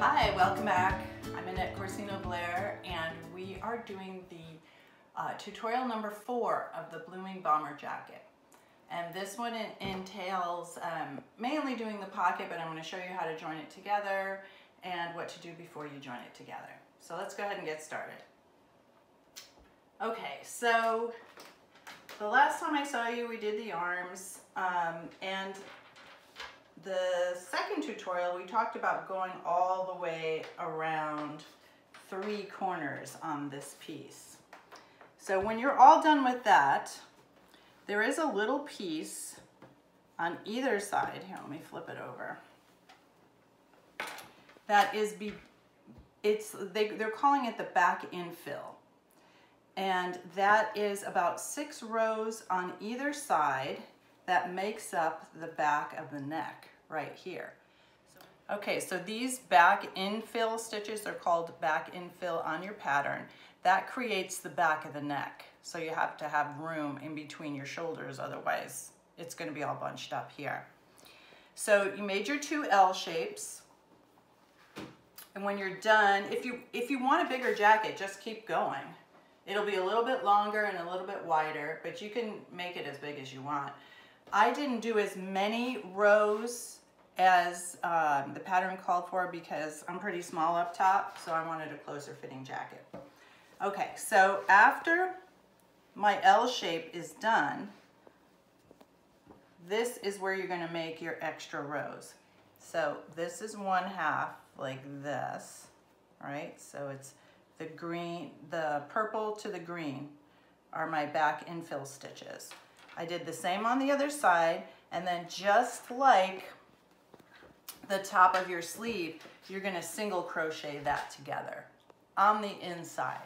Hi, welcome back. I'm Annette Corsino Blair and we are doing the uh, tutorial number four of the Blooming Bomber Jacket. And this one entails um, mainly doing the pocket, but I'm going to show you how to join it together and what to do before you join it together. So let's go ahead and get started. Okay, so the last time I saw you, we did the arms, um, and the second tutorial, we talked about going all the way around three corners on this piece. So when you're all done with that, there is a little piece on either side. Here, let me flip it over. That is, be, it's they, they're calling it the back infill. And that is about six rows on either side that makes up the back of the neck right here. Okay, so these back infill stitches are called back infill on your pattern. That creates the back of the neck. So you have to have room in between your shoulders, otherwise it's gonna be all bunched up here. So you made your two L shapes. And when you're done, if you, if you want a bigger jacket, just keep going. It'll be a little bit longer and a little bit wider, but you can make it as big as you want. I didn't do as many rows as um, the pattern called for because I'm pretty small up top, so I wanted a closer fitting jacket. Okay, so after my L shape is done, this is where you're gonna make your extra rows. So this is one half like this, right? So it's the green, the purple to the green are my back infill stitches. I did the same on the other side and then just like the top of your sleeve, you're gonna single crochet that together on the inside,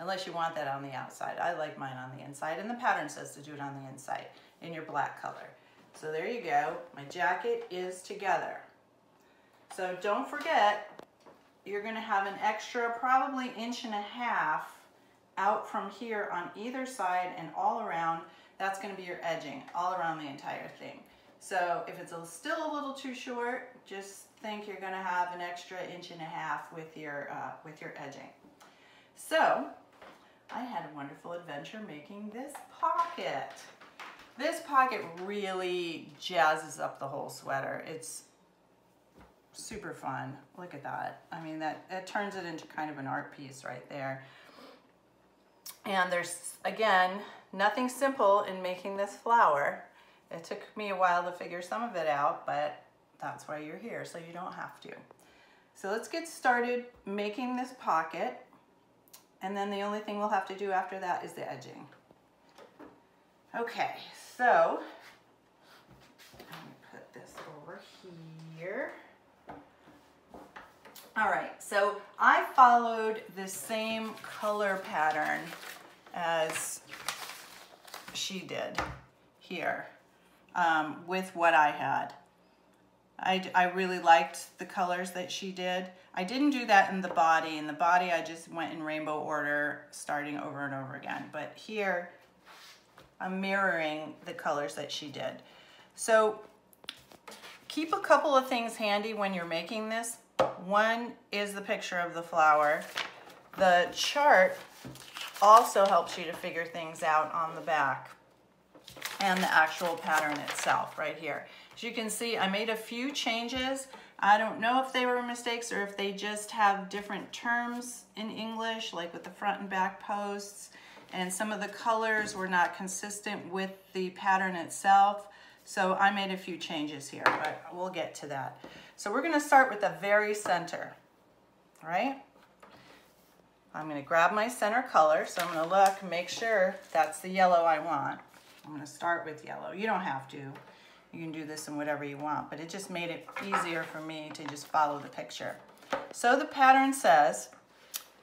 unless you want that on the outside. I like mine on the inside and the pattern says to do it on the inside in your black color. So there you go, my jacket is together. So don't forget, you're gonna have an extra probably inch and a half out from here on either side and all around that's gonna be your edging all around the entire thing. So if it's a, still a little too short, just think you're gonna have an extra inch and a half with your, uh, with your edging. So I had a wonderful adventure making this pocket. This pocket really jazzes up the whole sweater. It's super fun. Look at that. I mean, that it turns it into kind of an art piece right there. And there's, again, nothing simple in making this flower. It took me a while to figure some of it out, but that's why you're here, so you don't have to. So let's get started making this pocket. And then the only thing we'll have to do after that is the edging. Okay, so I'm put this over here. All right, so I followed the same color pattern as she did here um, with what I had. I, I really liked the colors that she did. I didn't do that in the body. In the body, I just went in rainbow order, starting over and over again. But here, I'm mirroring the colors that she did. So keep a couple of things handy when you're making this. One is the picture of the flower. The chart also helps you to figure things out on the back and the actual pattern itself right here. As you can see, I made a few changes. I don't know if they were mistakes or if they just have different terms in English, like with the front and back posts. And some of the colors were not consistent with the pattern itself. So I made a few changes here, but we'll get to that. So we're gonna start with the very center, right? I'm gonna grab my center color. So I'm gonna look, make sure that's the yellow I want. I'm gonna start with yellow. You don't have to. You can do this in whatever you want, but it just made it easier for me to just follow the picture. So the pattern says,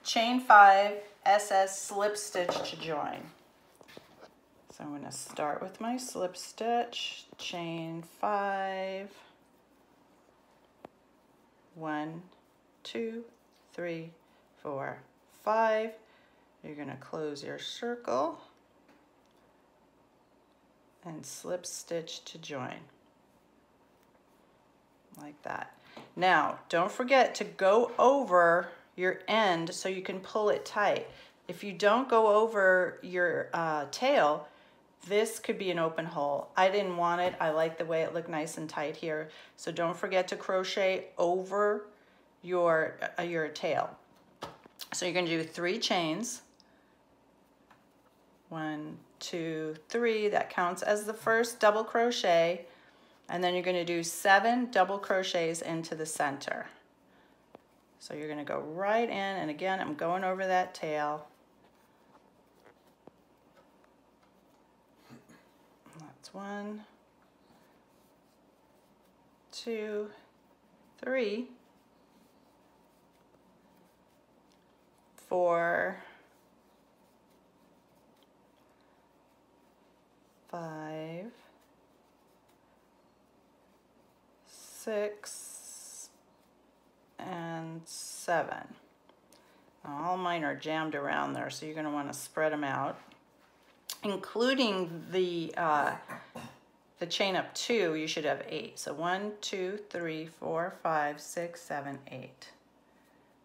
chain five, SS slip stitch to join. So I'm gonna start with my slip stitch, chain five, one, two, three, four, five. You're gonna close your circle and slip stitch to join like that. Now, don't forget to go over your end so you can pull it tight. If you don't go over your uh, tail, this could be an open hole. I didn't want it. I like the way it looked nice and tight here. So don't forget to crochet over your, uh, your tail. So you're gonna do three chains. One, two, three. That counts as the first double crochet. And then you're gonna do seven double crochets into the center. So you're gonna go right in, and again, I'm going over that tail. That's one, two, three, four, five, six, and seven. All mine are jammed around there, so you're going to want to spread them out, including the uh, the chain up two, you should have eight. So one, two, three, four, five, six, seven, eight.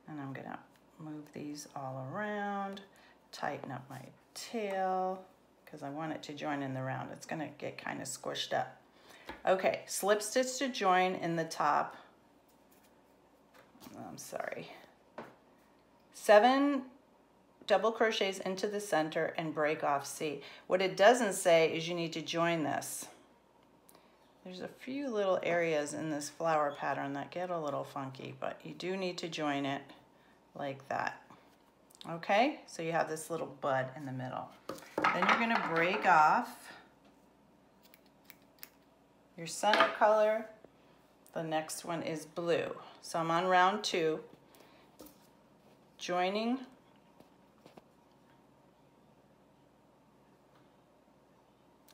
And I'm gonna move these all around, tighten up my tail, because I want it to join in the round. It's gonna get kind of squished up. Okay, slip stitch to join in the top. I'm sorry. Seven double crochets into the center and break off C. What it doesn't say is you need to join this. There's a few little areas in this flower pattern that get a little funky, but you do need to join it like that. Okay, so you have this little bud in the middle. Then you're gonna break off your center color. The next one is blue. So I'm on round two, joining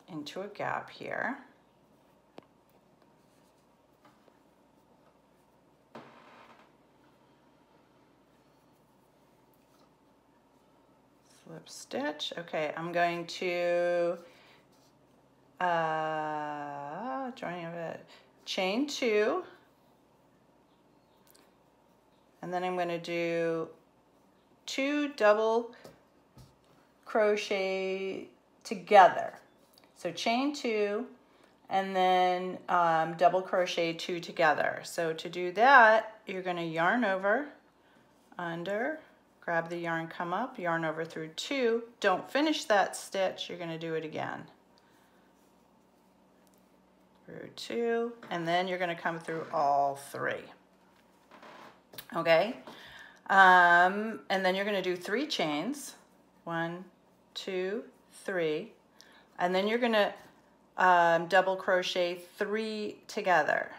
into a gap here. Slip stitch. Okay, I'm going to uh, join of it, chain two, and then I'm going to do two double crochet together. So chain two, and then um, double crochet two together. So to do that, you're going to yarn over, under, grab the yarn, come up, yarn over through two. Don't finish that stitch, you're gonna do it again. Through two, and then you're gonna come through all three. Okay, um, and then you're gonna do three chains. One, two, three. And then you're gonna um, double crochet three together.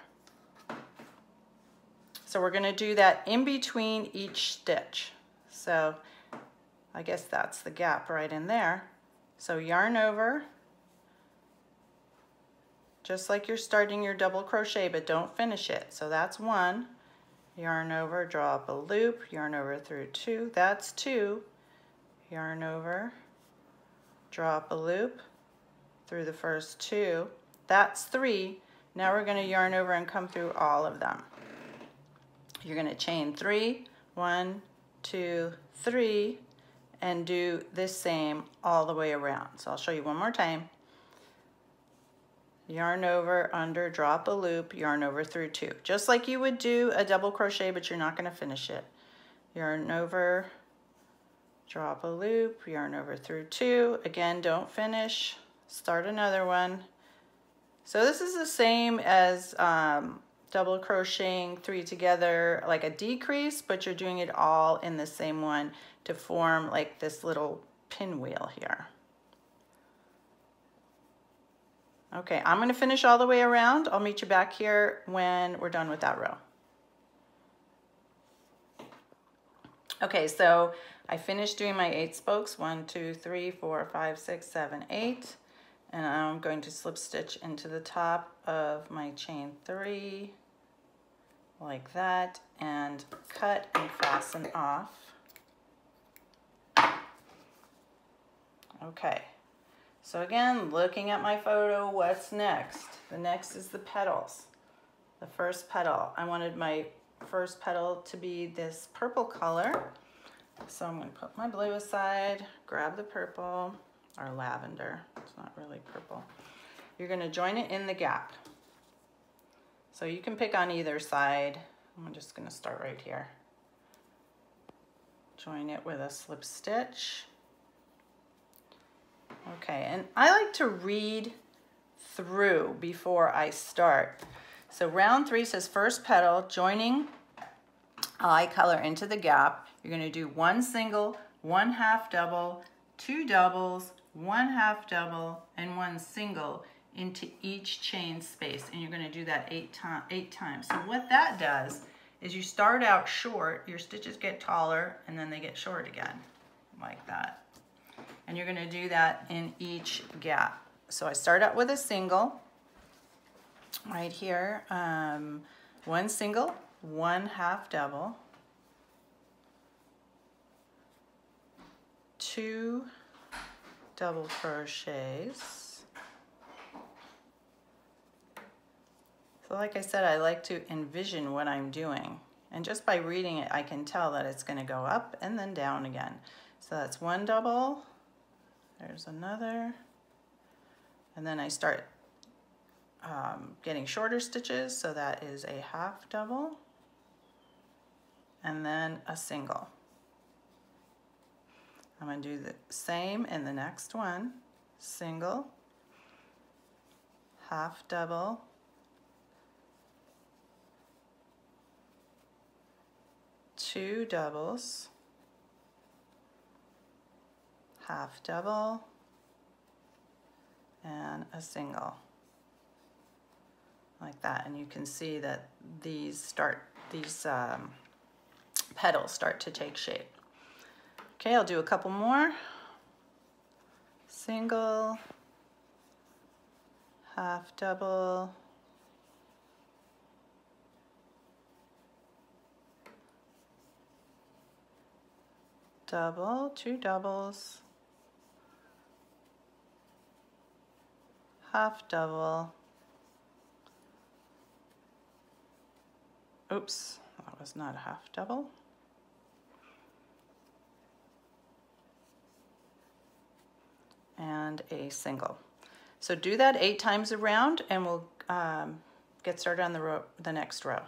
So we're gonna do that in between each stitch. So I guess that's the gap right in there. So yarn over, just like you're starting your double crochet, but don't finish it. So that's one. Yarn over, draw up a loop, yarn over through two, that's two. Yarn over, draw up a loop through the first two, that's three. Now we're gonna yarn over and come through all of them. You're gonna chain three, one, two, three, and do this same all the way around. So I'll show you one more time. Yarn over, under, drop a loop, yarn over through two. Just like you would do a double crochet, but you're not gonna finish it. Yarn over, drop a loop, yarn over through two. Again, don't finish, start another one. So this is the same as um, double crocheting three together like a decrease, but you're doing it all in the same one to form like this little pinwheel here. Okay, I'm gonna finish all the way around. I'll meet you back here when we're done with that row. Okay, so I finished doing my eight spokes, one, two, three, four, five, six, seven, eight. And I'm going to slip stitch into the top of my chain three, like that and cut and fasten off. Okay, so again, looking at my photo, what's next? The next is the petals. the first petal. I wanted my first petal to be this purple color. So I'm gonna put my blue aside, grab the purple, or lavender, it's not really purple. You're gonna join it in the gap. So you can pick on either side. I'm just gonna start right here. Join it with a slip stitch. Okay, and I like to read through before I start. So round three says first petal, joining eye color into the gap. You're gonna do one single, one half double, two doubles, one half double, and one single into each chain space. And you're gonna do that eight, to eight times. So what that does is you start out short, your stitches get taller, and then they get short again, like that. And you're gonna do that in each gap. So I start out with a single, right here, um, one single, one half double, two double crochets. So like I said, I like to envision what I'm doing. And just by reading it, I can tell that it's gonna go up and then down again. So that's one double, there's another, and then I start um, getting shorter stitches, so that is a half double, and then a single. I'm going to do the same in the next one, single, half double, two doubles, half double, and a single. Like that. And you can see that these start these um, petals start to take shape. Okay I'll do a couple more. Single. Half double double two doubles half double. Oops, that was not a half double. And a single. So do that eight times around and we'll um, get started on the, row, the next row.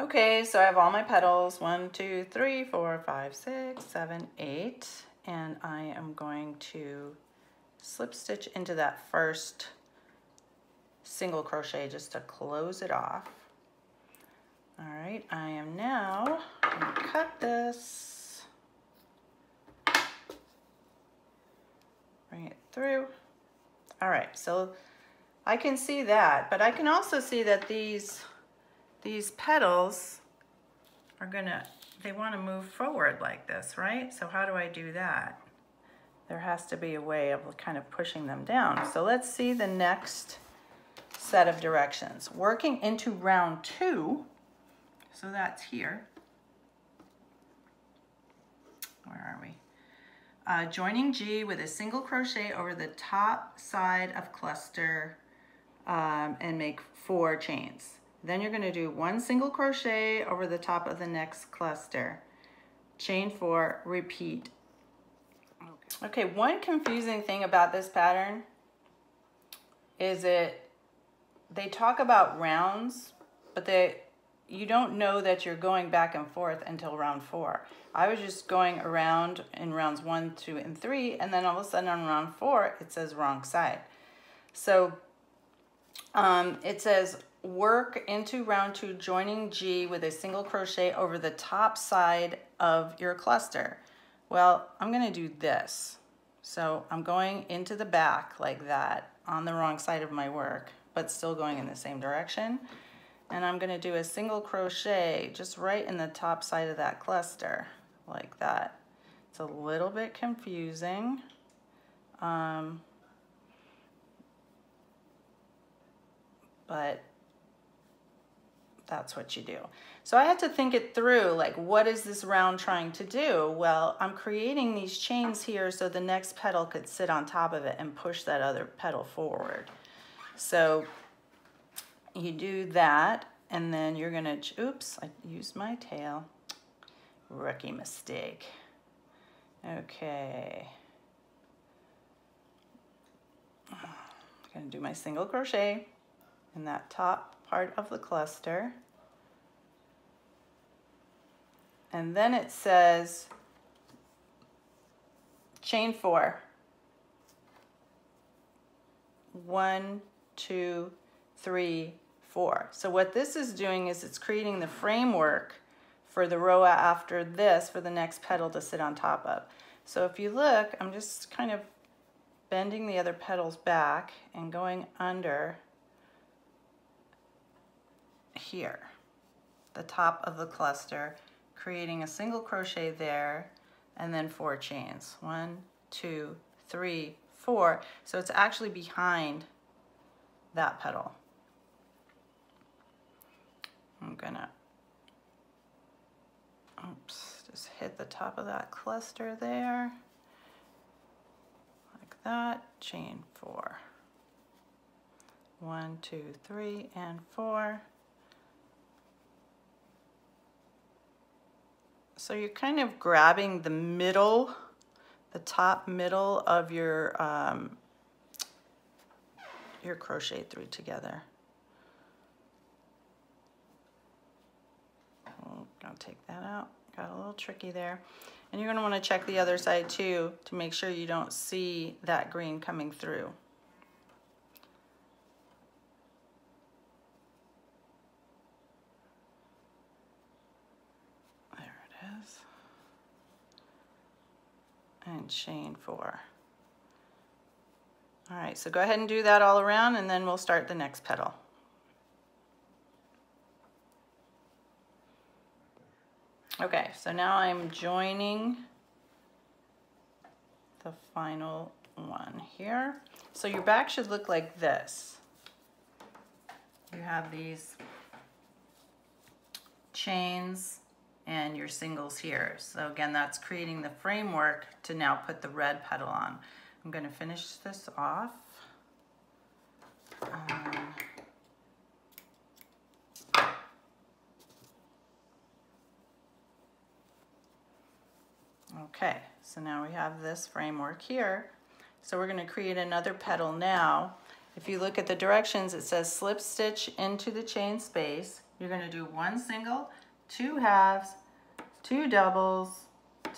Okay, so I have all my petals, one, two, three, four, five, six, seven, eight and I am going to slip stitch into that first single crochet just to close it off. All right, I am now going to cut this, bring it through. All right, so I can see that, but I can also see that these, these petals are gonna they want to move forward like this, right? So how do I do that? There has to be a way of kind of pushing them down. So let's see the next set of directions. Working into round two, so that's here. Where are we? Uh, joining G with a single crochet over the top side of cluster um, and make four chains. Then you're gonna do one single crochet over the top of the next cluster. Chain four, repeat. Okay, one confusing thing about this pattern is it, they talk about rounds, but they, you don't know that you're going back and forth until round four. I was just going around in rounds one, two, and three, and then all of a sudden on round four, it says wrong side. So um, it says work into round two joining G with a single crochet over the top side of your cluster. Well, I'm gonna do this. So I'm going into the back like that on the wrong side of my work, but still going in the same direction. And I'm gonna do a single crochet just right in the top side of that cluster like that. It's a little bit confusing. Um, but that's what you do. So I had to think it through, like what is this round trying to do? Well, I'm creating these chains here so the next petal could sit on top of it and push that other petal forward. So you do that and then you're gonna, oops, I used my tail. Rookie mistake. Okay. I'm gonna do my single crochet in that top part of the cluster. And then it says chain four. One, two, three, four. So what this is doing is it's creating the framework for the row after this for the next petal to sit on top of. So if you look, I'm just kind of bending the other petals back and going under here, the top of the cluster, creating a single crochet there, and then four chains. One, two, three, four. So it's actually behind that petal. I'm gonna, oops, just hit the top of that cluster there, like that, chain four. One, two, three, and four. So you're kind of grabbing the middle, the top middle of your, um, your crochet three together. I'll take that out. Got a little tricky there. And you're gonna wanna check the other side too to make sure you don't see that green coming through. There it is. And chain four. All right, so go ahead and do that all around and then we'll start the next petal. Okay, so now I'm joining the final one here. So your back should look like this. You have these chains and your singles here. So again, that's creating the framework to now put the red petal on. I'm gonna finish this off. Um, Okay, so now we have this framework here. So we're gonna create another petal now. If you look at the directions, it says slip stitch into the chain space. You're gonna do one single, two halves, two doubles,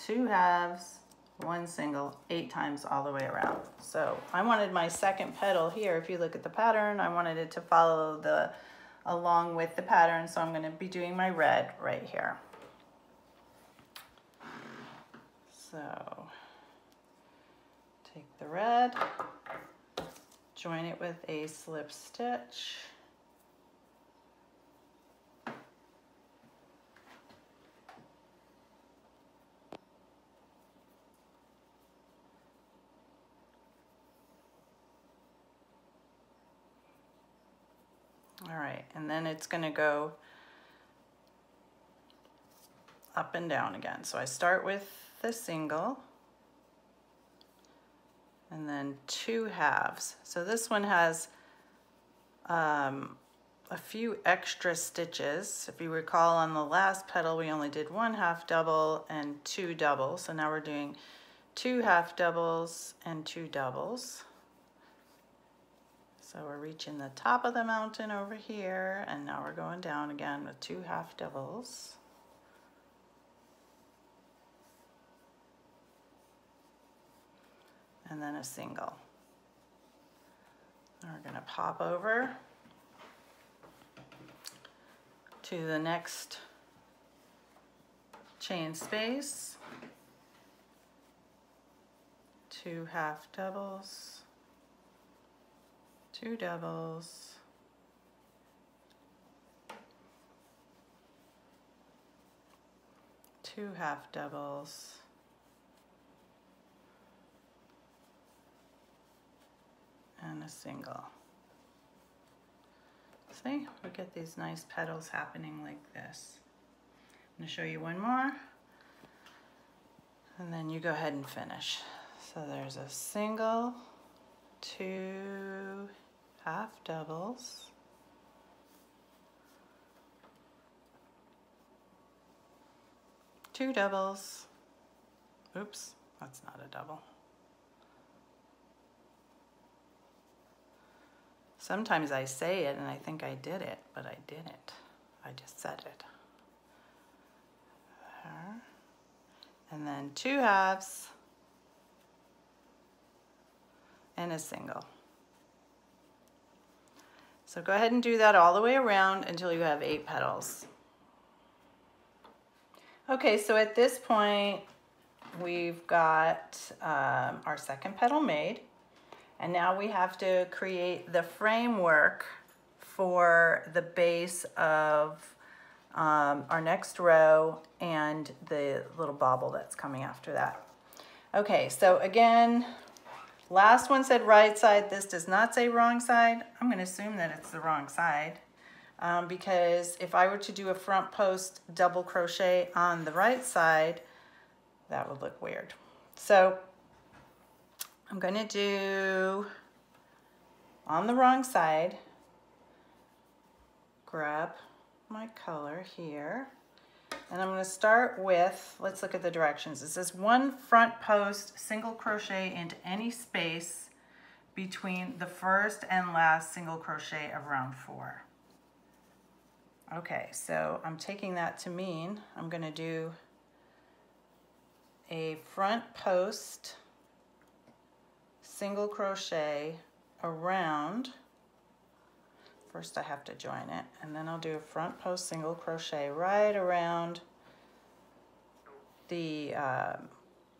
two halves, one single, eight times all the way around. So I wanted my second petal here, if you look at the pattern, I wanted it to follow the, along with the pattern, so I'm gonna be doing my red right here. So take the red, join it with a slip stitch. All right, and then it's gonna go up and down again. So I start with the single and then two halves. So this one has um, a few extra stitches. If you recall on the last petal, we only did one half double and two doubles. So now we're doing two half doubles and two doubles. So we're reaching the top of the mountain over here and now we're going down again with two half doubles. and then a single. we're going to pop over to the next chain space, two half doubles, two doubles, two half doubles, and a single. See, we get these nice petals happening like this. I'm gonna show you one more, and then you go ahead and finish. So there's a single, two half doubles, two doubles, oops, that's not a double. Sometimes I say it and I think I did it, but I didn't. I just said it. There. And then two halves and a single. So go ahead and do that all the way around until you have eight petals. Okay, so at this point, we've got um, our second petal made. And now we have to create the framework for the base of um, our next row and the little bobble that's coming after that. Okay, so again, Last one said right side. This does not say wrong side. I'm going to assume that it's the wrong side um, because if I were to do a front post double crochet on the right side, that would look weird. So I'm going to do on the wrong side, grab my color here. And I'm going to start with, let's look at the directions. It says one front post single crochet into any space between the first and last single crochet of round four. Okay, so I'm taking that to mean I'm going to do a front post single crochet around First I have to join it and then I'll do a front post single crochet right around the uh,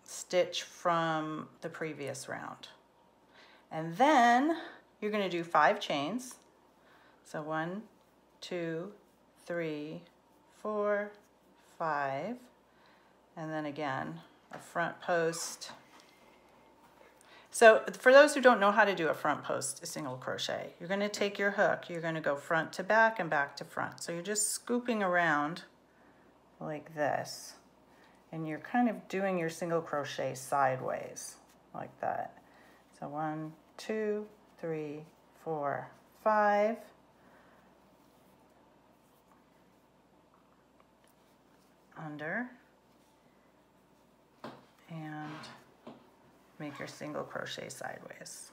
stitch from the previous round. And then you're going to do five chains. So one, two, three, four, five, and then again a front post so for those who don't know how to do a front post single crochet, you're going to take your hook, you're going to go front to back and back to front. So you're just scooping around like this. And you're kind of doing your single crochet sideways like that. So one, two, three, four, five. Under. And make your single crochet sideways.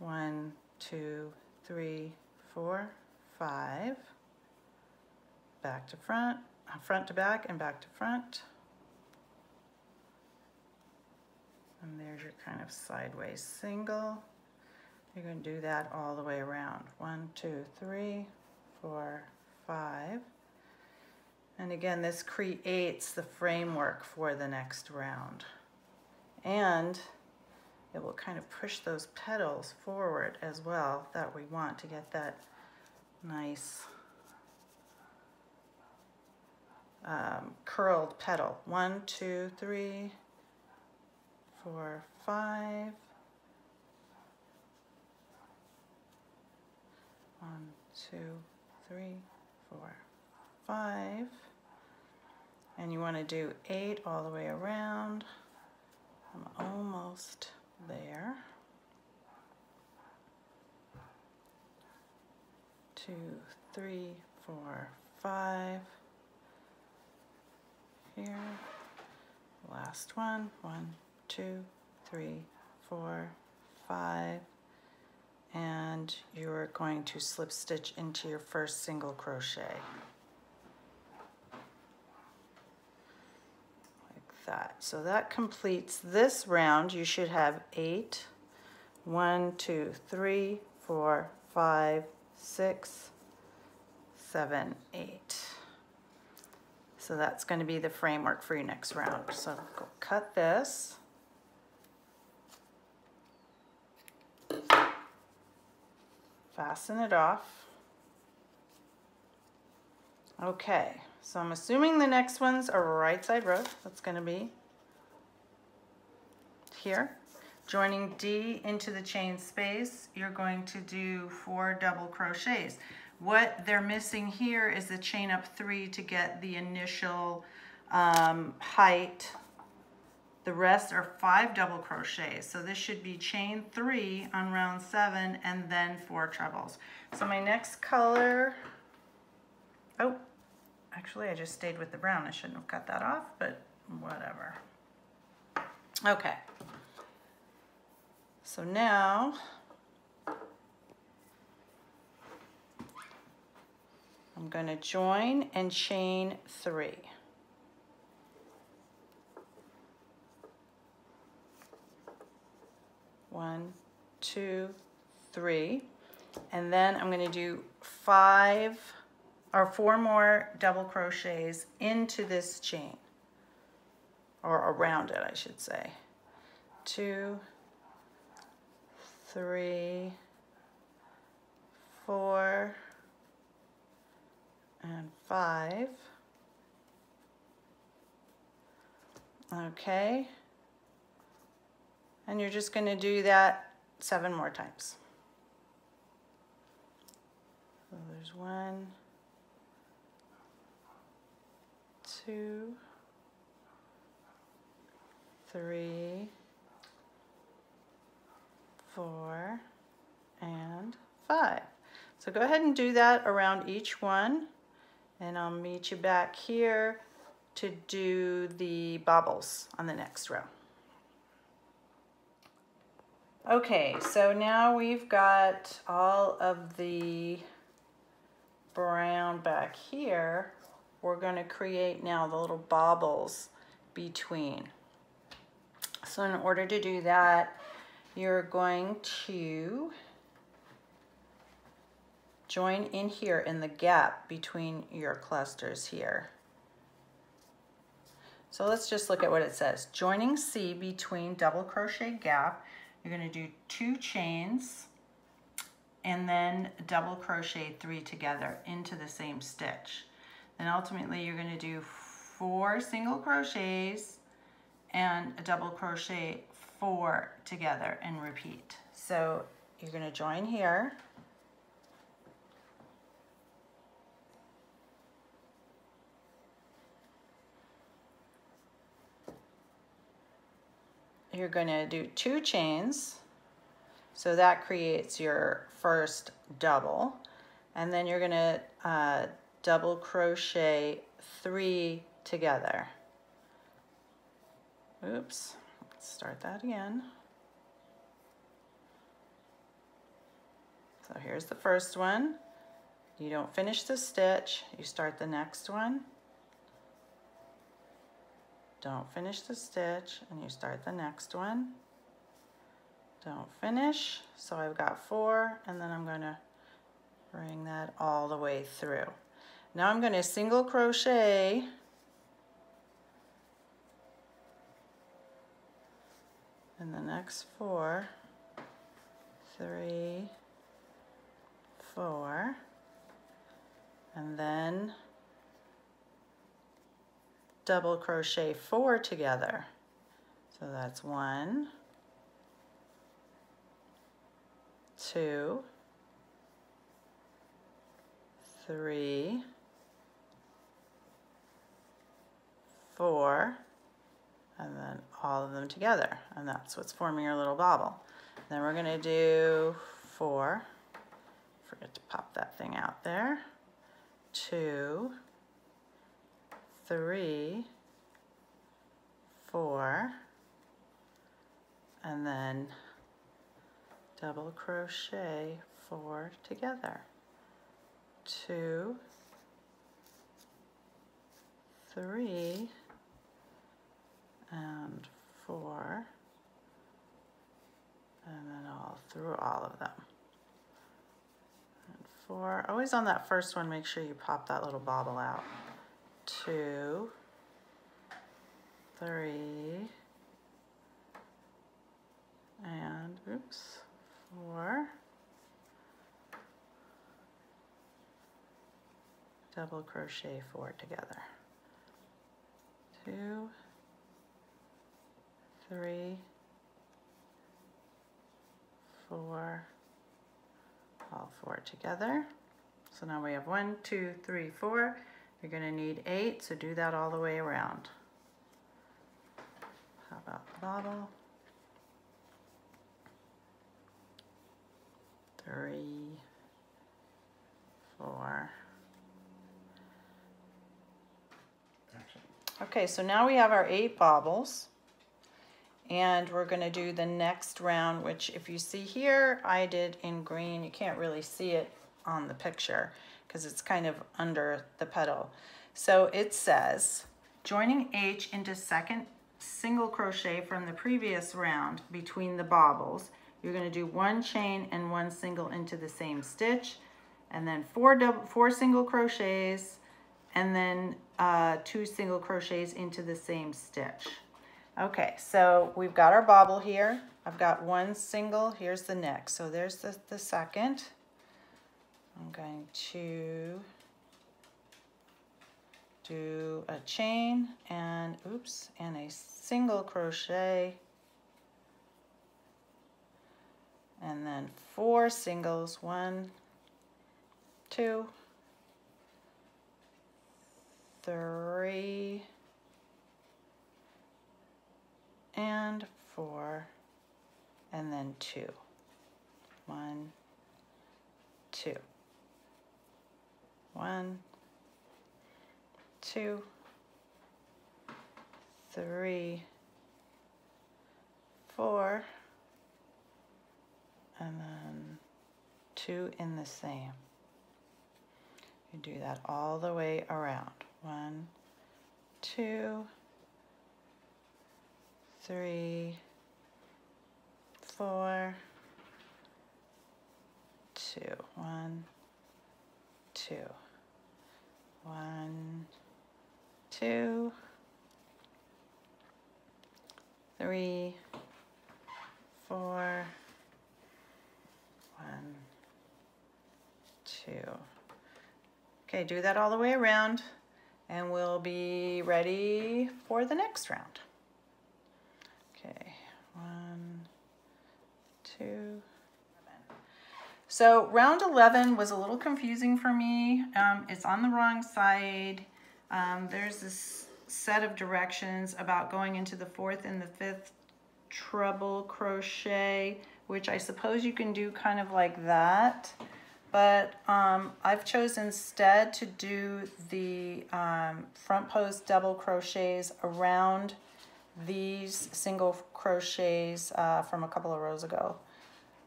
One, two, three, four, five. Back to front, uh, front to back and back to front. And there's your kind of sideways single. You're going to do that all the way around. One, two, three, four, five. And again, this creates the framework for the next round and it will kind of push those petals forward as well that we want to get that nice um, curled petal. One, two, three, four, five. One, two, three, four, five. And you want to do eight all the way around. I'm almost there. Two, three, four, five. Here. Last one. One, two, three, four, five. And you're going to slip stitch into your first single crochet. That. So that completes this round. You should have eight. One, two, three, four, five, six, seven, eight. So that's going to be the framework for your next round. So go cut this. Fasten it off. Okay. So I'm assuming the next ones are right side row. That's going to be here. Joining D into the chain space, you're going to do four double crochets. What they're missing here is the chain up three to get the initial um, height The rest are five double crochets. So this should be chain three on round seven and then four trebles. So my next color, oh, actually I just stayed with the brown. I shouldn't have cut that off, but whatever. Okay. So now, I'm gonna join and chain three. One, two, three. And then I'm gonna do five or four more double crochets into this chain or around it, I should say. Two, three, four, and five. Okay. And you're just going to do that seven more times. So there's one, two, three, four, and five. So go ahead and do that around each one and I'll meet you back here to do the bobbles on the next row. Okay, so now we've got all of the brown back here. We're going to create now the little bobbles between. So in order to do that, you're going to join in here in the gap between your clusters here. So let's just look at what it says. Joining C between double crochet gap, you're going to do two chains and then double crochet three together into the same stitch. Then ultimately you're going to do four single crochets and a double crochet four together and repeat. So you're going to join here. You're going to do two chains. So that creates your first double. And then you're going to uh, double crochet three together. Oops, let's start that again. So here's the first one. You don't finish the stitch, you start the next one. Don't finish the stitch and you start the next one. Don't finish, so I've got four and then I'm gonna bring that all the way through. Now I'm gonna single crochet in the next four, three, four, and then double crochet four together. So that's one, two, three, four, and then all of them together. And that's what's forming your little bobble. Then we're gonna do four, forget to pop that thing out there, two, three, four, and then double crochet four together. Two, three, and four, and then all through all of them. And four, always on that first one, make sure you pop that little bobble out. Two, three, and oops, four, double crochet four together. Two, three, four, all four together. So now we have one, two, three, four. You're going to need eight, so do that all the way around. How about bobble. Three, four. Okay, so now we have our eight bobbles. And we're gonna do the next round, which if you see here, I did in green. You can't really see it on the picture because it's kind of under the petal. So it says, joining H into second single crochet from the previous round between the bobbles, you're gonna do one chain and one single into the same stitch, and then four double, four single crochets, and then uh, two single crochets into the same stitch. Okay, so we've got our bobble here. I've got one single, here's the next. So there's the, the second. I'm going to do a chain and oops and a single crochet and then four singles one two three and four and then two. One, two. two one two one two, three, four, and then two in the same. You do that all the way around. One, two, three, four, two, one, two, one, two, three, four, one, two. Okay, do that all the way around and we'll be ready for the next round. Okay, one, two. So round 11 was a little confusing for me. Um, it's on the wrong side. Um, there's this set of directions about going into the fourth and the fifth treble crochet, which I suppose you can do kind of like that. But um, I've chosen instead to do the um, front post double crochets around these single crochets uh, from a couple of rows ago.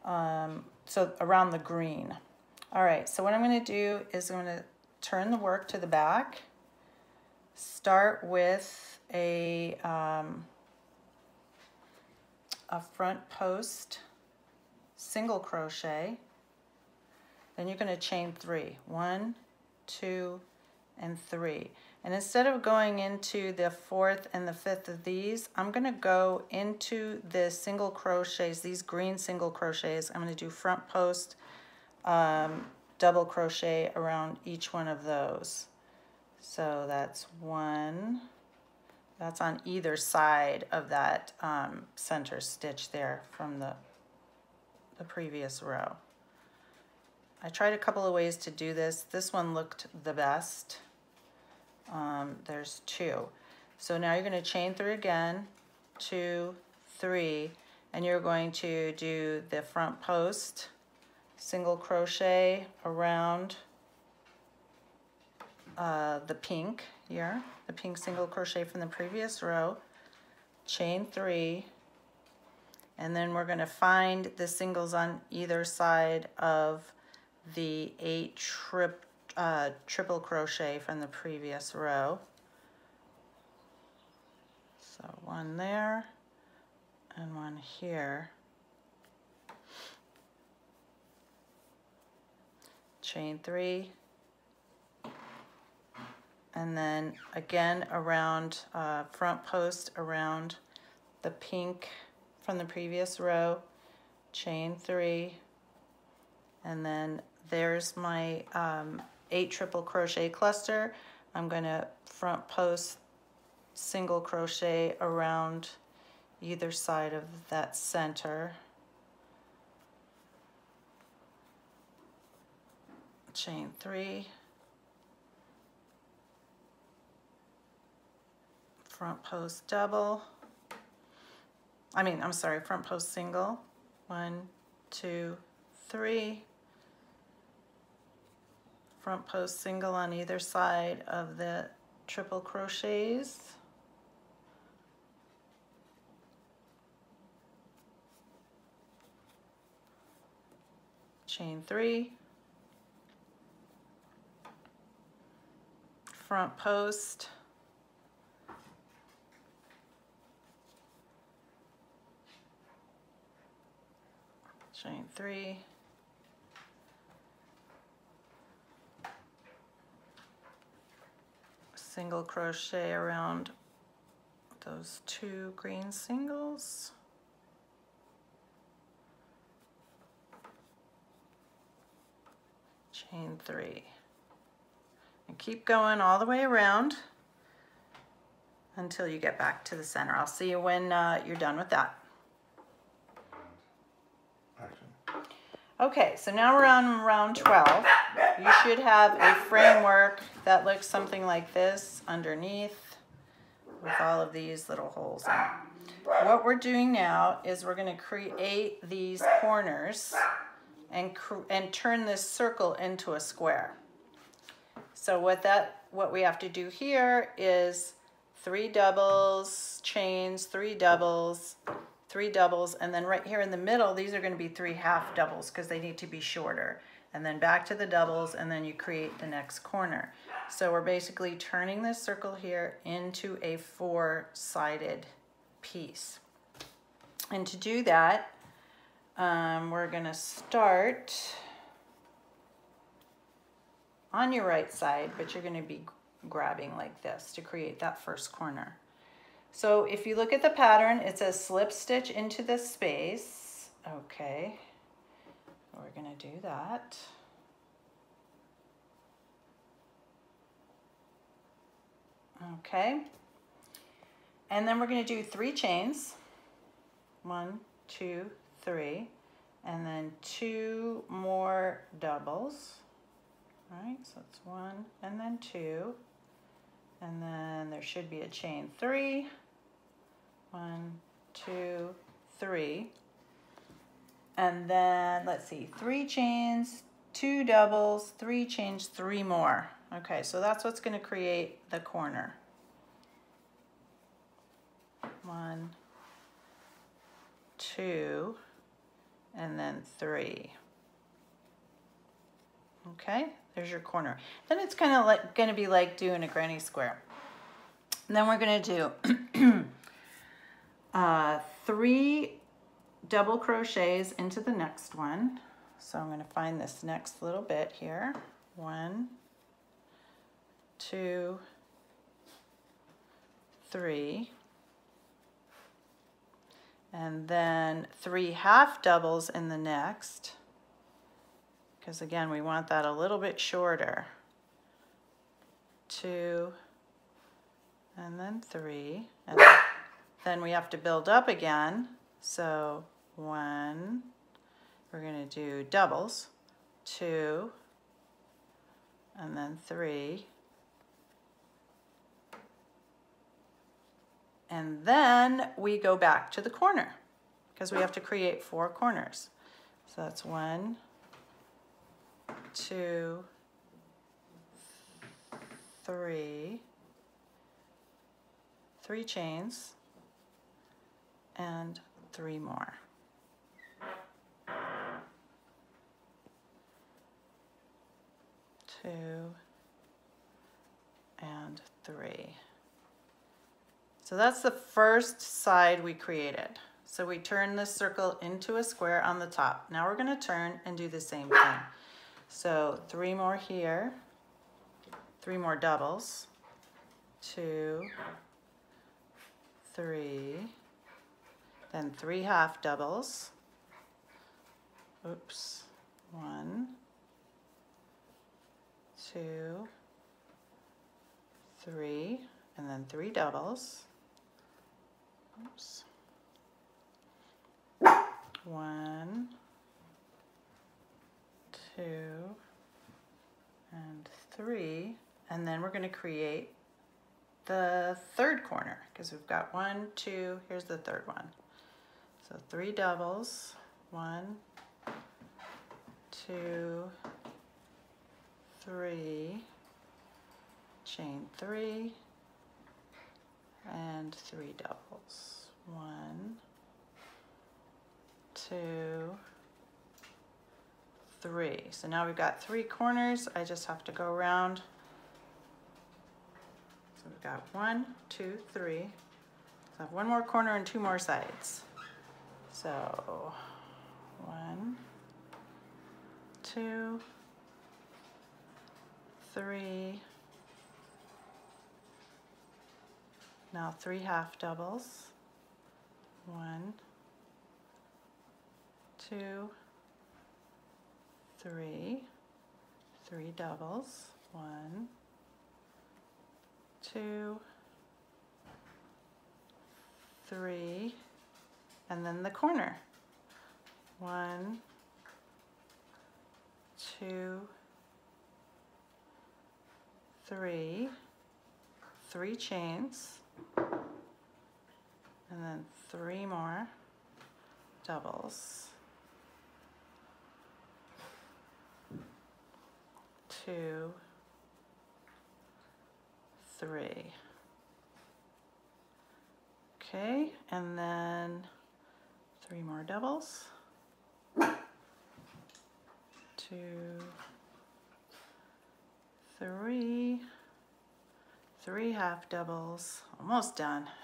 Um, so around the green. All right, so what I'm gonna do is I'm gonna turn the work to the back start with a, um, a front post single crochet. Then you're going to chain three. One, two, and three. And instead of going into the fourth and the fifth of these, I'm going to go into the single crochets, these green single crochets. I'm going to do front post um, double crochet around each one of those. So that's one. That's on either side of that um, center stitch there from the, the previous row. I tried a couple of ways to do this. This one looked the best. Um, there's two. So now you're going to chain three again, two, three, and you're going to do the front post, single crochet around uh, the pink here, the pink single crochet from the previous row, chain three, and then we're gonna find the singles on either side of the eight trip, uh, triple crochet from the previous row. So one there and one here. Chain three, and then again around uh, front post around the pink from the previous row chain three and then there's my um, eight triple crochet cluster I'm going to front post single crochet around either side of that center chain three front post double I mean, I'm sorry, front post single. One, two, three. Front post single on either side of the triple crochets. chain three, front post, chain three, single crochet around those two green singles. chain three. And keep going all the way around until you get back to the center. I'll see you when uh, you're done with that. Okay, so now we're on round 12. You should have a framework that looks something like this underneath with all of these little holes in it. What we're doing now is we're going to create these corners and, and turn this circle into a square. So what that what we have to do here is three doubles, chains, three doubles, three doubles, and then right here in the middle, these are going to be three half doubles because they need to be shorter. And then back to the doubles, and then you create the next corner. So we're basically turning this circle here into a four-sided piece. And to do that, um, we're going to start on your right side, but you're going to be grabbing like this to create that first corner. So if you look at the pattern, it says slip stitch into the space. Okay, we're going to do that. Okay, and then we're going to do three chains. One, two, three, and then two more doubles. All right, so it's one and then two, and then there should be a chain three. One, two, three. And then let's see, three chains, two doubles, three chains, three more. Okay, so that's what's going to create the corner. One, two, and then three. Okay, there's your corner. Then it's kind of like going to be like doing a granny square. And then we're going to do uh, three double crochets into the next one. So I'm going to find this next little bit here. One, two, three and then three half doubles in the next because again we want that a little bit shorter two and then three and then we have to build up again so one we're going to do doubles two and then three And then we go back to the corner because we have to create four corners. So that's one, two, three, three chains, and three more. Two and three. So that's the first side we created. So we turn this circle into a square on the top. Now we're gonna turn and do the same thing. So three more here, three more doubles, two, three, then three half doubles, oops, one, two, three, and then three doubles, Oops. One, two, and three. And then we're going to create the third corner because we've got one, two, here's the third one. So three doubles, one, two, three, chain three, and three doubles. One, two, three. So now we've got three corners. I just have to go around. So we've got one, two, three. So I have one more corner and two more sides. So one, two, three. Now three half doubles. One, two, three, three doubles. One, two, three, and then the corner. One, two, three, three chains, and then three more doubles. Two, three. Okay, and then three more doubles. Two, three, three half doubles, almost done.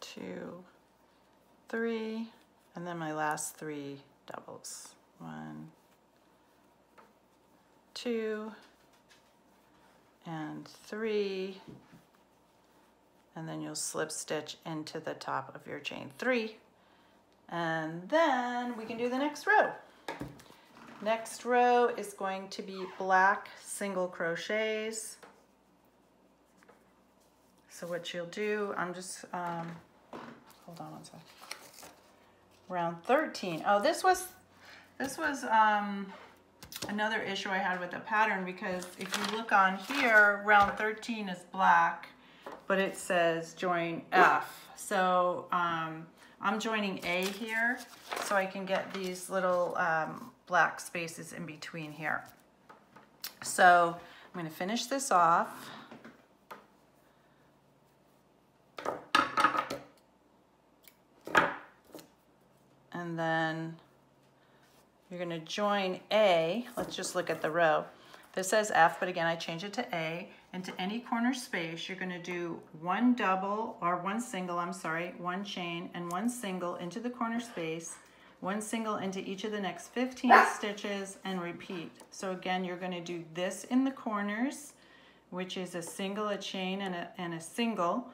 Two, three, and then my last three doubles. One, two, and three, and then you'll slip stitch into the top of your chain three. And then we can do the next row. Next row is going to be black single crochets. So what you'll do, I'm just, um, hold on one second. Round 13. Oh, this was, this was um, another issue I had with the pattern because if you look on here, round 13 is black, but it says join F. So um, I'm joining A here so I can get these little um, black spaces in between here. So I'm going to finish this off. And then you're going to join A. Let's just look at the row. This says F, but again, I change it to A. Into any corner space, you're going to do one double, or one single, I'm sorry, one chain, and one single into the corner space, one single into each of the next 15 stitches, and repeat. So again, you're going to do this in the corners, which is a single, a chain, and a, and a single,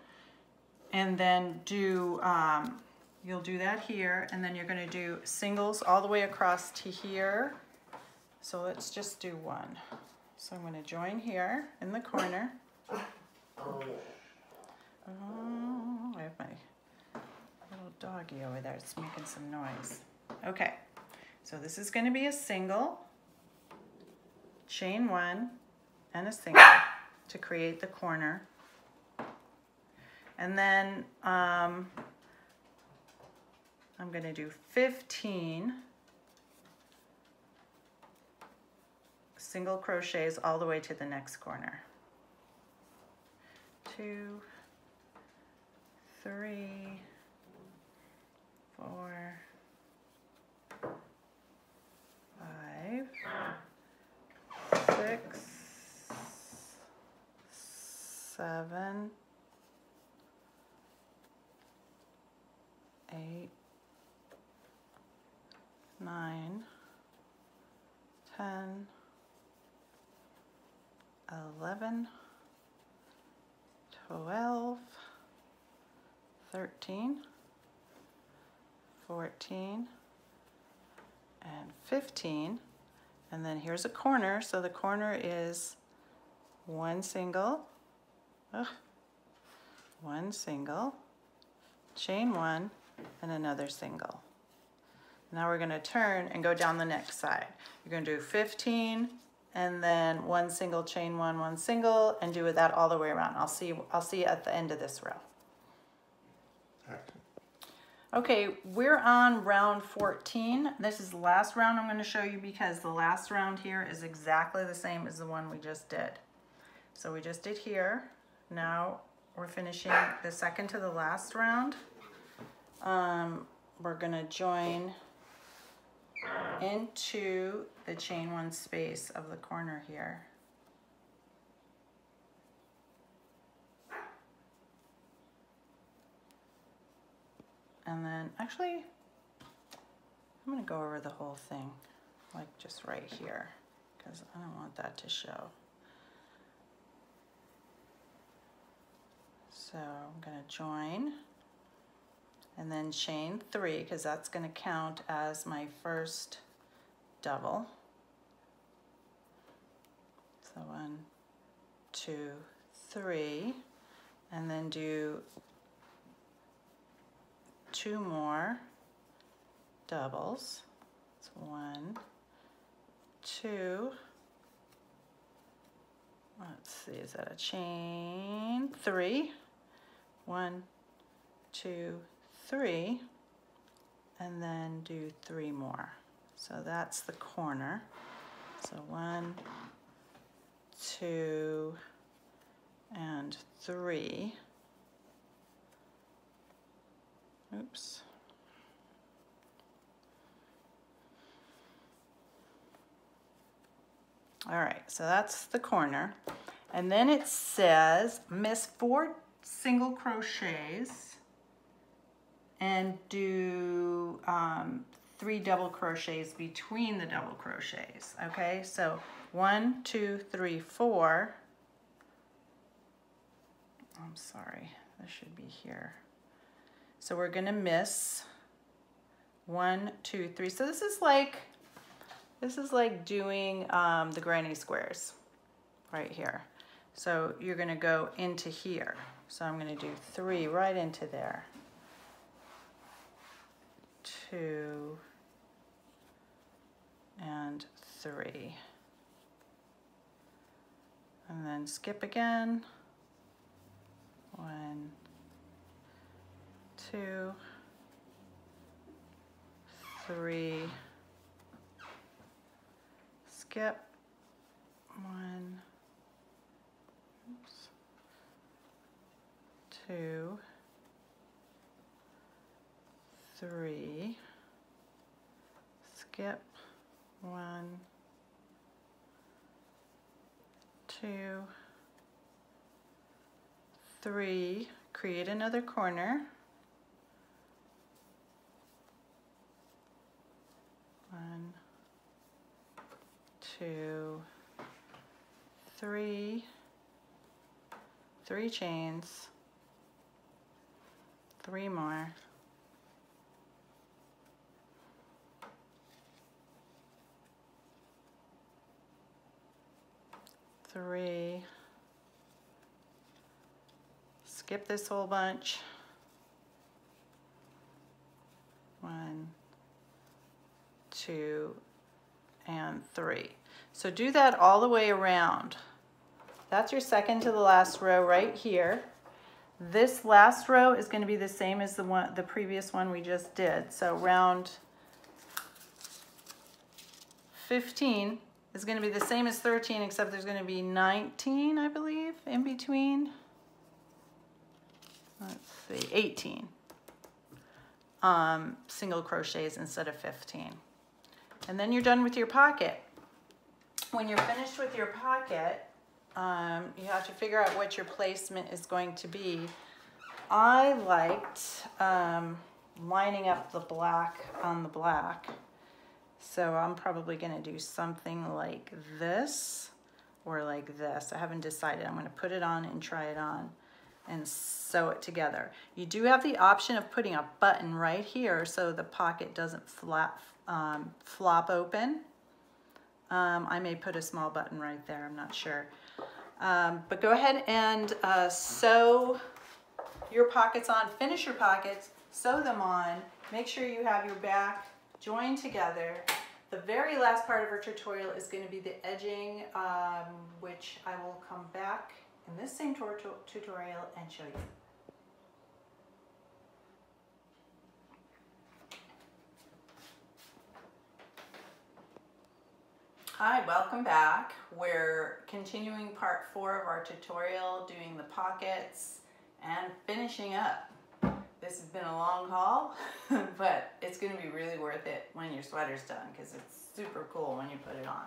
and then do, um, you'll do that here, and then you're going to do singles all the way across to here. So let's just do one. So I'm going to join here in the corner. Oh, I have my little doggy over there. It's making some noise. Okay, so this is going to be a single, chain one, and a single to create the corner. And then um, I'm going to do 15 single crochets all the way to the next corner. Two, three, four, five, six, seven, eight, nine, ten, 11, 12, 13, 14, and 15. And then here's a corner. So the corner is one single, ugh, one single, chain one, and another single. Now we're gonna turn and go down the next side. You're gonna do 15 and then one single chain one, one single and do that all the way around. I'll see, I'll see you at the end of this row. Okay, we're on round 14. This is the last round I'm gonna show you because the last round here is exactly the same as the one we just did. So we just did here. Now we're finishing the second to the last round. Um, we're gonna join into the chain one space of the corner here. And then actually, I'm gonna go over the whole thing, like just right here, because I don't want that to show. So I'm gonna join and then chain three, because that's gonna count as my first double. So one, two, three, and then do two more doubles. So one, two, let's see, is that a chain? Three, one, two, three, and then do three more. So that's the corner. So one, two, and three. Oops. All right, so that's the corner. And then it says miss four single crochets and do um, three double crochets between the double crochets. Okay, so one, two, three, four. I'm sorry, that should be here. So we're gonna miss one, two, three. So this is like, this is like doing um, the granny squares right here. So you're gonna go into here. So I'm gonna do three right into there. Two and three. And then skip again. One, two, three, skip, one, oops, two, three, skip, one, two, three, create another corner, One, two, three, three chains, three more. Three. Skip this whole bunch. One, two, and three. So do that all the way around. That's your second to the last row right here. This last row is going to be the same as the one, the previous one we just did. So round 15 is going to be the same as 13 except there's going to be 19 I believe in between. Let's see, 18 um, single crochets instead of 15 and then you're done with your pocket. When you're finished with your pocket, um, you have to figure out what your placement is going to be. I liked um, lining up the black on the black. So I'm probably gonna do something like this or like this. I haven't decided. I'm gonna put it on and try it on and sew it together. You do have the option of putting a button right here so the pocket doesn't flap um, flop open. Um, I may put a small button right there, I'm not sure. Um, but go ahead and uh, sew your pockets on, finish your pockets, sew them on. Make sure you have your back joined together. The very last part of our tutorial is going to be the edging, um, which I will come back in this same tutorial and show you. Hi, welcome back. We're continuing part four of our tutorial, doing the pockets and finishing up. This has been a long haul, but it's gonna be really worth it when your sweater's done because it's super cool when you put it on.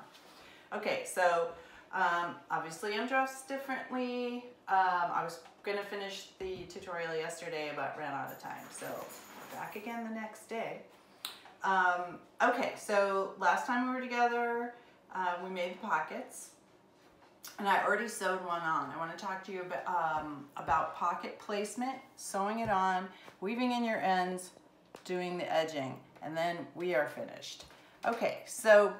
Okay, so um, obviously I'm dressed differently. Um, I was gonna finish the tutorial yesterday, but ran out of time. So back again the next day. Um, okay, so last time we were together, uh, we made the pockets. And I already sewed one on. I want to talk to you about, um, about pocket placement, sewing it on, weaving in your ends, doing the edging, and then we are finished. Okay, so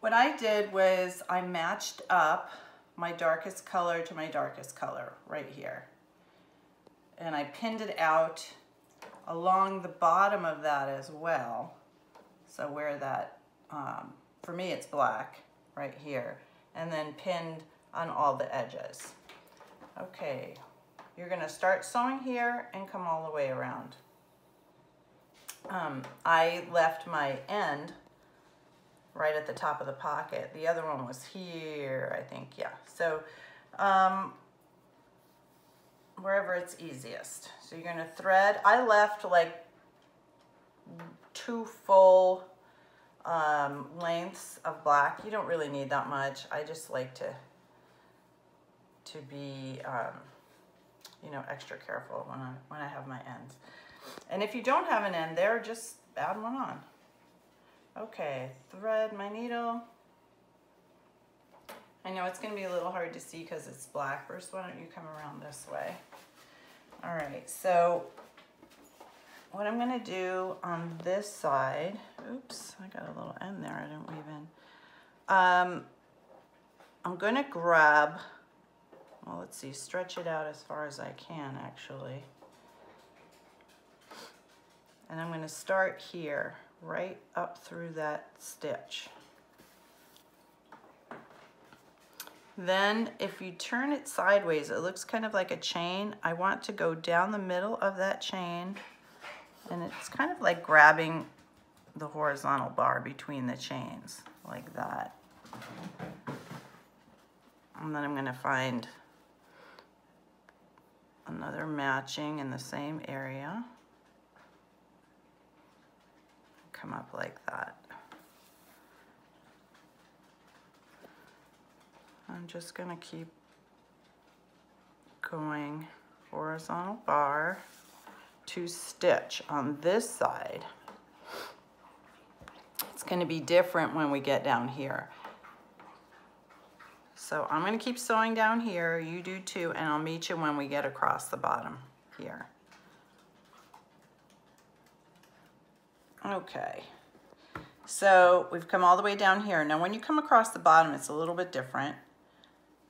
what I did was I matched up my darkest color to my darkest color right here. And I pinned it out along the bottom of that as well. So where that um, for me it's black right here, and then pinned on all the edges. Okay, you're gonna start sewing here and come all the way around. Um, I left my end right at the top of the pocket. The other one was here, I think, yeah. So um, wherever it's easiest. So you're gonna thread. I left like two full um, lengths of black. You don't really need that much. I just like to to be, um, you know, extra careful when I, when I have my ends. And if you don't have an end there, just add one on. Okay, thread my needle. I know it's going to be a little hard to see because it's black. First, why don't you come around this way? All right, so what I'm gonna do on this side, oops, I got a little end there I didn't weave in. Um, I'm gonna grab, well, let's see, stretch it out as far as I can actually. And I'm gonna start here, right up through that stitch. Then if you turn it sideways, it looks kind of like a chain. I want to go down the middle of that chain and it's kind of like grabbing the horizontal bar between the chains, like that. And then I'm gonna find another matching in the same area. Come up like that. I'm just gonna keep going horizontal bar to stitch on this side. It's gonna be different when we get down here. So I'm gonna keep sewing down here, you do too, and I'll meet you when we get across the bottom here. Okay, so we've come all the way down here. Now when you come across the bottom, it's a little bit different.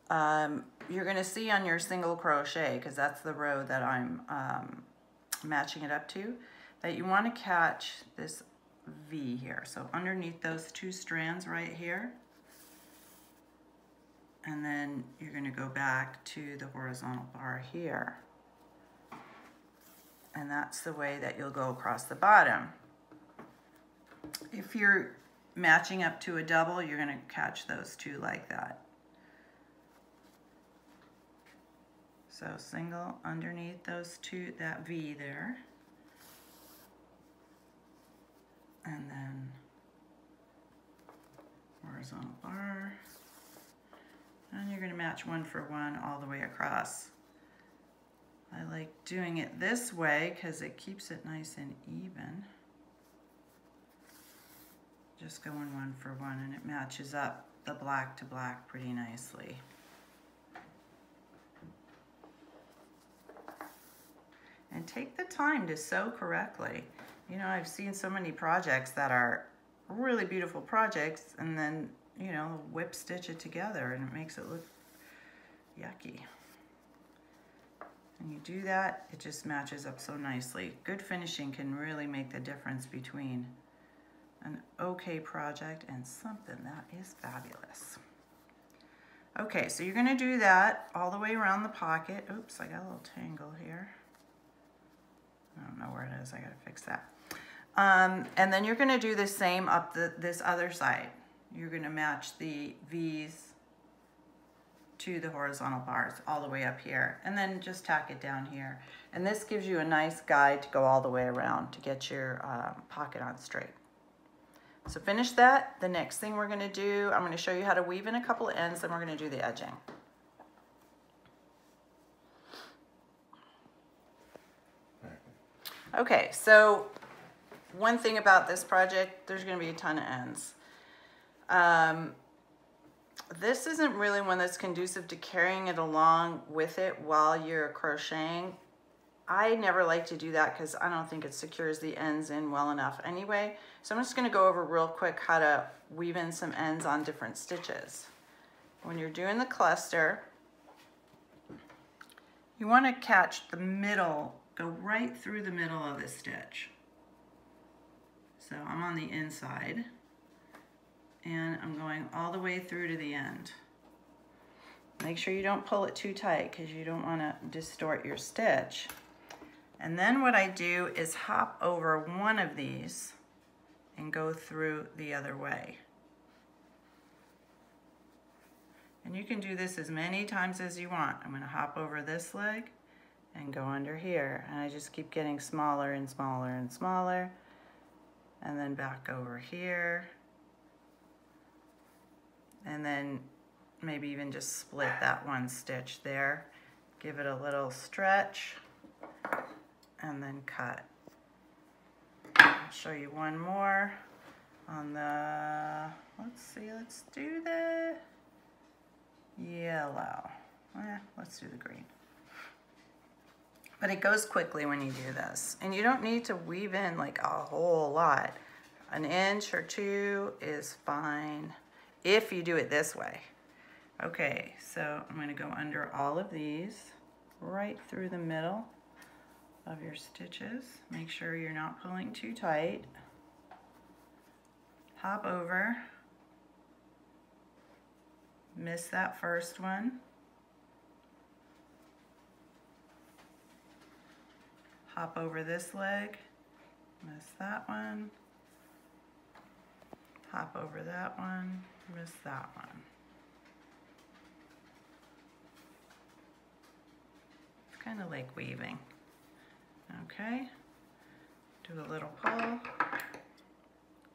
Um, you're gonna see on your single crochet, because that's the row that I'm um, matching it up to, that you want to catch this V here. So underneath those two strands right here, and then you're going to go back to the horizontal bar here. And that's the way that you'll go across the bottom. If you're matching up to a double, you're going to catch those two like that. So single underneath those two, that V there. And then horizontal bar. And you're gonna match one for one all the way across. I like doing it this way because it keeps it nice and even. Just going one for one and it matches up the black to black pretty nicely. And take the time to sew correctly. You know, I've seen so many projects that are really beautiful projects and then, you know, whip stitch it together and it makes it look yucky. And you do that, it just matches up so nicely. Good finishing can really make the difference between an okay project and something that is fabulous. Okay, so you're gonna do that all the way around the pocket. Oops, I got a little tangle here. I don't know where it is, I gotta fix that. Um, and then you're gonna do the same up the, this other side. You're gonna match the V's to the horizontal bars all the way up here and then just tack it down here. And this gives you a nice guide to go all the way around to get your um, pocket on straight. So finish that. The next thing we're gonna do, I'm gonna show you how to weave in a couple of ends and we're gonna do the edging. Okay, so one thing about this project, there's gonna be a ton of ends. Um, this isn't really one that's conducive to carrying it along with it while you're crocheting. I never like to do that because I don't think it secures the ends in well enough anyway. So I'm just gonna go over real quick how to weave in some ends on different stitches. When you're doing the cluster, you wanna catch the middle, go right through the middle of the stitch. So I'm on the inside and I'm going all the way through to the end. Make sure you don't pull it too tight because you don't want to distort your stitch. And then what I do is hop over one of these and go through the other way. And you can do this as many times as you want. I'm going to hop over this leg and go under here. And I just keep getting smaller and smaller and smaller. And then back over here and then maybe even just split that one stitch there. Give it a little stretch and then cut. I'll show you one more on the, let's see, let's do the yellow. Eh, let's do the green. But it goes quickly when you do this. And you don't need to weave in like a whole lot. An inch or two is fine if you do it this way. Okay, so I'm gonna go under all of these, right through the middle of your stitches. Make sure you're not pulling too tight. Hop over, miss that first one. Hop over this leg, miss that one. Hop over that one, miss that one. It's kind of like weaving. Okay, do a little pull,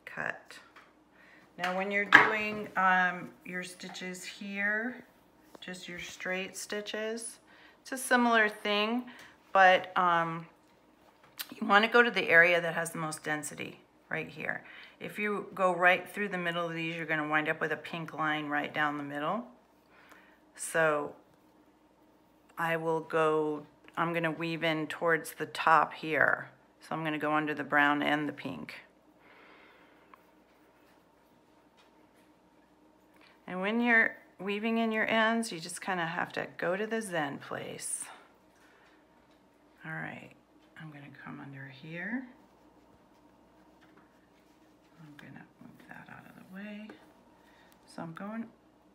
cut. Now when you're doing um, your stitches here, just your straight stitches, it's a similar thing, but um, you want to go to the area that has the most density right here. If you go right through the middle of these, you're gonna wind up with a pink line right down the middle. So I will go, I'm gonna weave in towards the top here. So I'm gonna go under the brown and the pink. And when you're weaving in your ends, you just kind of have to go to the Zen place. All right, I'm gonna come under here. I'm gonna move that out of the way. So I'm going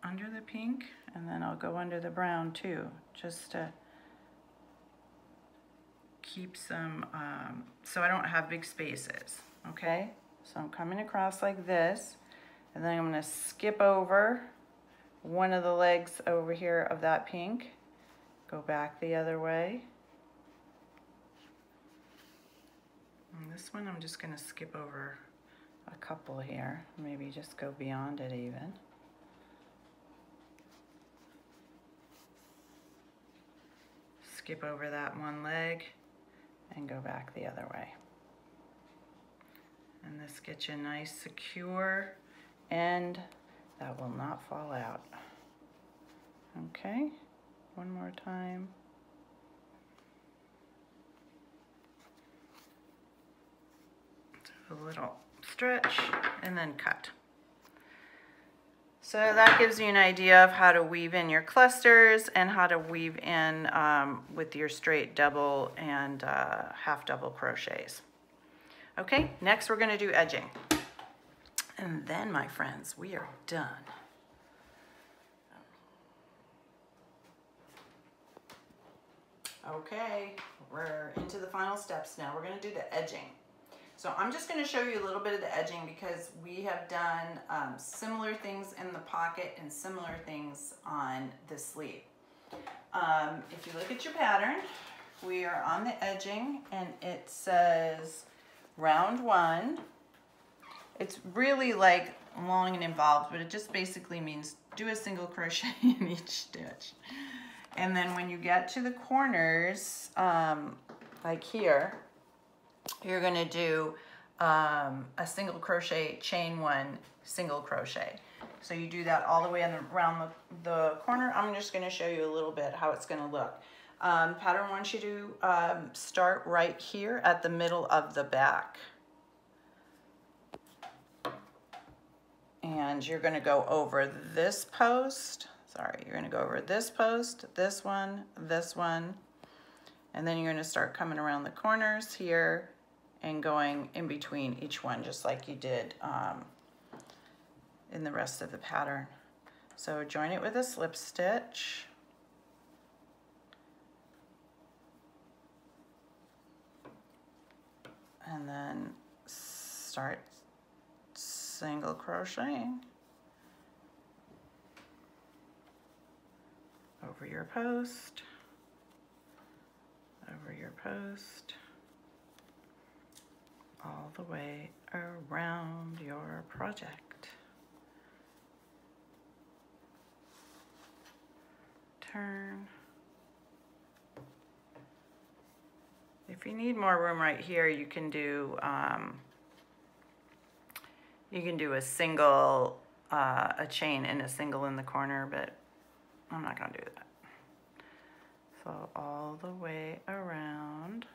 under the pink and then I'll go under the brown too, just to keep some, um, so I don't have big spaces, okay? So I'm coming across like this and then I'm gonna skip over one of the legs over here of that pink, go back the other way. This one I'm just gonna skip over a couple here, maybe just go beyond it even. Skip over that one leg and go back the other way. And this gets you a nice secure end that will not fall out. Okay, one more time. Do a little stretch, and then cut. So that gives you an idea of how to weave in your clusters and how to weave in um, with your straight double and uh, half double crochets. Okay, next we're gonna do edging. And then, my friends, we are done. Okay, we're into the final steps now. We're gonna do the edging. So I'm just gonna show you a little bit of the edging because we have done um, similar things in the pocket and similar things on the sleeve. Um, if you look at your pattern, we are on the edging and it says round one. It's really like long and involved, but it just basically means do a single crochet in each stitch. And then when you get to the corners, um, like here, you're gonna do um, a single crochet, chain one, single crochet. So you do that all the way around the, the corner. I'm just gonna show you a little bit how it's gonna look. Um, pattern wants you to um, start right here at the middle of the back. And you're gonna go over this post sorry, you're gonna go over this post, this one, this one, and then you're gonna start coming around the corners here and going in between each one, just like you did um, in the rest of the pattern. So join it with a slip stitch. And then start single crocheting. over your post, over your post, all the way around your project. Turn. If you need more room right here, you can do um, you can do a single, uh, a chain and a single in the corner, but I'm not gonna do that. So all the way around.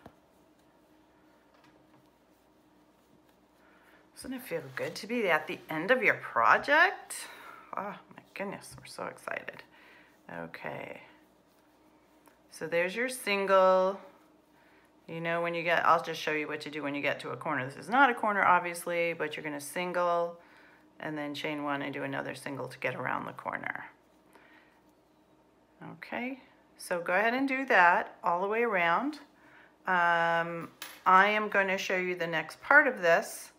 Doesn't it feel good to be at the end of your project? Oh my goodness, we're so excited. Okay. So there's your single. You know when you get, I'll just show you what to do when you get to a corner. This is not a corner obviously, but you're gonna single and then chain one and do another single to get around the corner. Okay, so go ahead and do that all the way around. Um, I am going to show you the next part of this,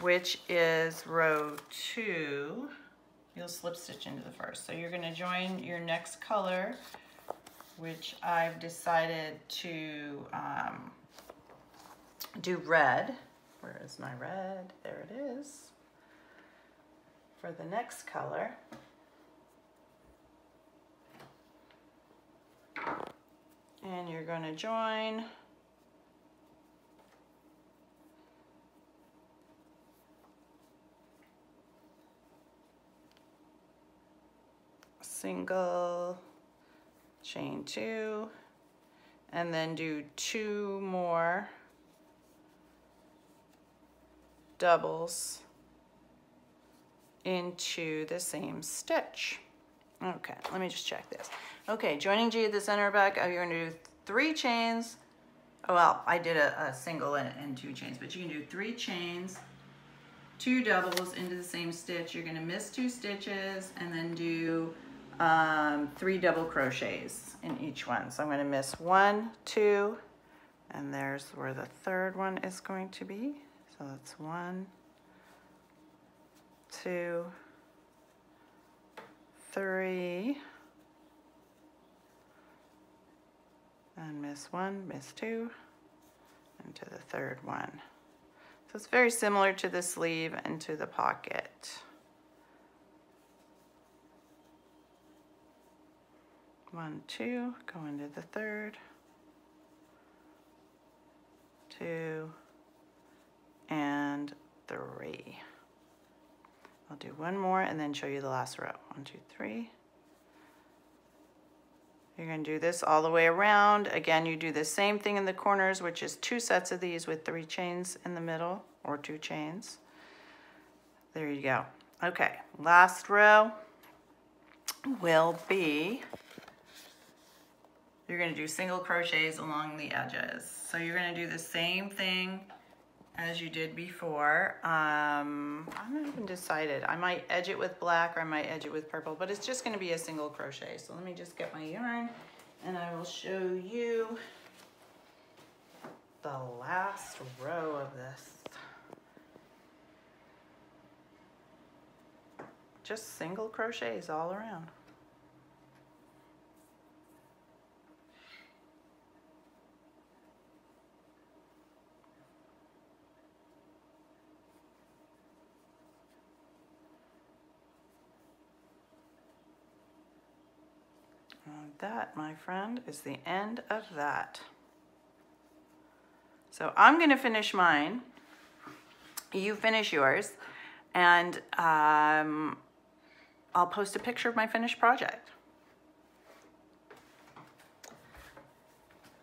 which is row two. You'll slip stitch into the first. So you're going to join your next color, which I've decided to um, do red. Where is my red? There it is. For the next color. and you're going to join single chain two and then do two more doubles into the same stitch. Okay, let me just check this. Okay, joining G at the center back, you're gonna do three chains. Oh, well, I did a, a single and, and, two chains, but you can do three chains, two doubles into the same stitch. You're gonna miss two stitches and then do um, three double crochets in each one. So I'm gonna miss one, two, and there's where the third one is going to be. So that's one, two, three, and miss one, miss two, into the third one. So it's very similar to the sleeve and to the pocket. One, two, go into the third, two, and three. I'll do one more and then show you the last row. One, two, three. You're to do this all the way around. Again, you do the same thing in the corners, which is two sets of these with three chains in the middle, or two chains. There you go. Okay, last row will be, you're gonna do single crochets along the edges. So you're gonna do the same thing as you did before. Um, I'm not even decided. I might edge it with black or I might edge it with purple, but it's just gonna be a single crochet. So let me just get my yarn and I will show you the last row of this. Just single crochets all around. And that, my friend, is the end of that. So I'm going to finish mine. You finish yours. And um, I'll post a picture of my finished project.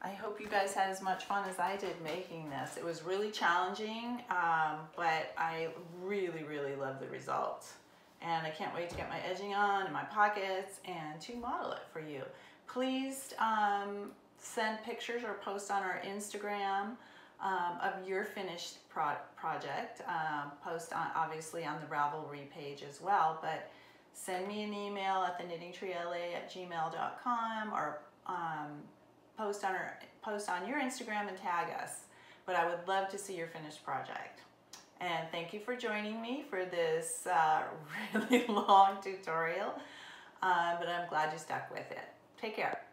I hope you guys had as much fun as I did making this. It was really challenging, um, but I really, really love the results. And I can't wait to get my edging on in my pockets and to model it for you. Please um, send pictures or post on our Instagram um, of your finished pro project. Um, post on, obviously on the Ravelry page as well, but send me an email at the knittingtreela at gmail.com or um, post on our, post on your Instagram and tag us. But I would love to see your finished project. And thank you for joining me for this uh, really long tutorial. Uh, but I'm glad you stuck with it. Take care.